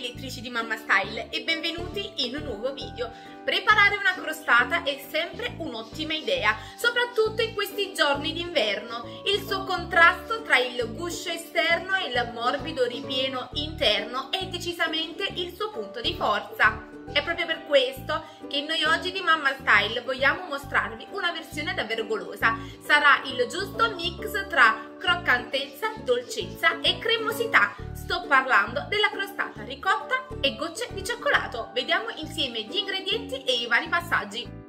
elettrici di Mamma Style e benvenuti in un nuovo video. Preparare una crostata è sempre un'ottima idea, soprattutto in questi giorni d'inverno. Il suo contrasto tra il guscio esterno e il morbido ripieno interno è decisamente il suo punto di forza. È proprio per questo che noi oggi di Mamma Style vogliamo mostrarvi una versione davvero golosa. Sarà il giusto mix tra croccantezza, dolcezza e cremosità. Sto parlando della crostata ricotta e gocce di cioccolato. Vediamo insieme gli ingredienti e i vari passaggi.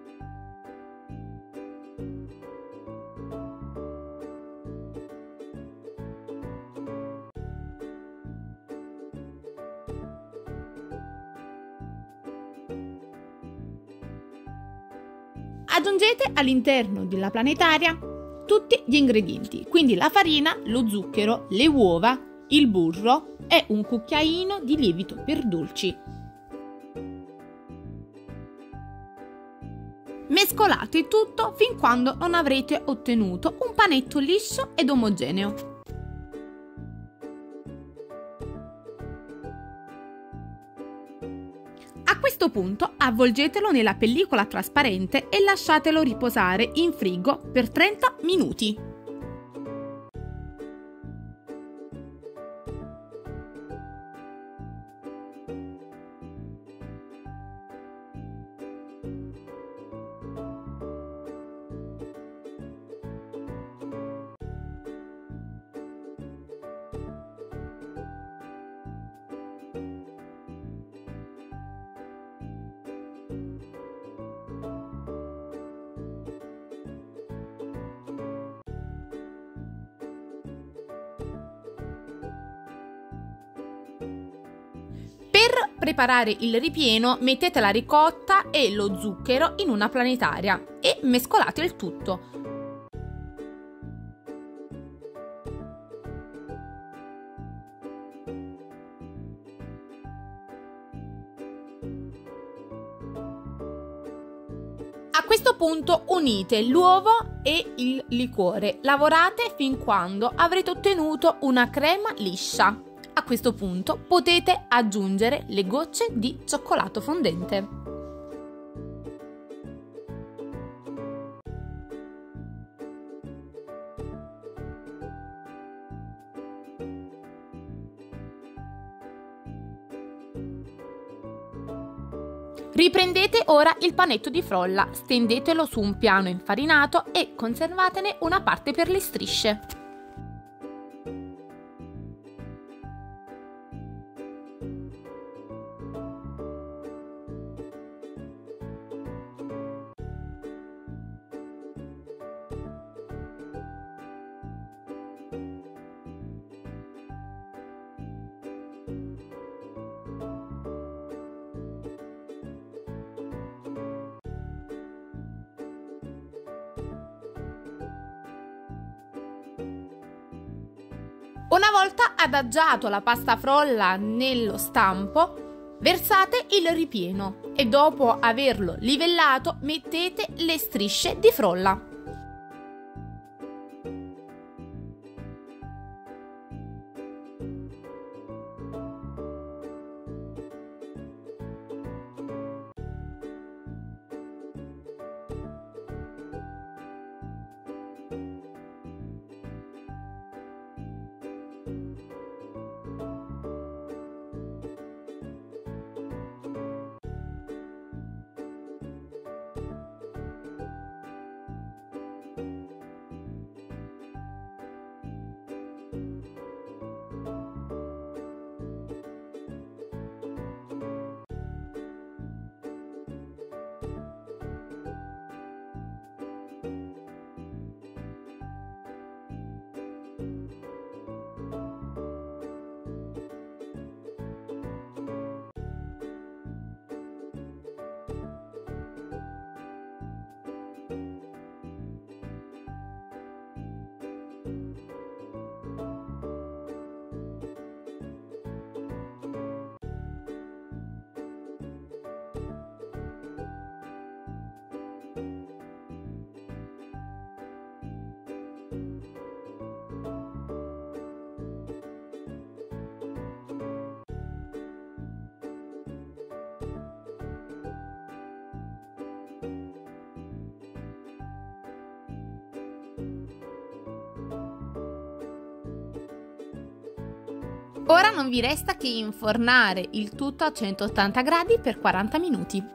Aggiungete all'interno della planetaria tutti gli ingredienti, quindi la farina, lo zucchero, le uova, il burro e un cucchiaino di lievito per dolci. Mescolate tutto fin quando non avrete ottenuto un panetto liscio ed omogeneo. Questo punto avvolgetelo nella pellicola trasparente e lasciatelo riposare in frigo per 30 minuti. Preparare il ripieno mettete la ricotta e lo zucchero in una planetaria e mescolate il tutto. A questo punto unite l'uovo e il liquore. Lavorate fin quando avrete ottenuto una crema liscia. A questo punto potete aggiungere le gocce di cioccolato fondente. Riprendete ora il panetto di frolla, stendetelo su un piano infarinato e conservatene una parte per le strisce. Una volta adagiato la pasta frolla nello stampo, versate il ripieno e dopo averlo livellato mettete le strisce di frolla. Ora non vi resta che infornare il tutto a 180 gradi per 40 minuti.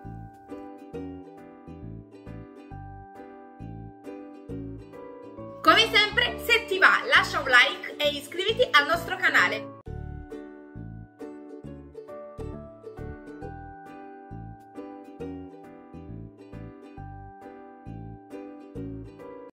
Come sempre, se ti va lascia un like e iscriviti al nostro canale.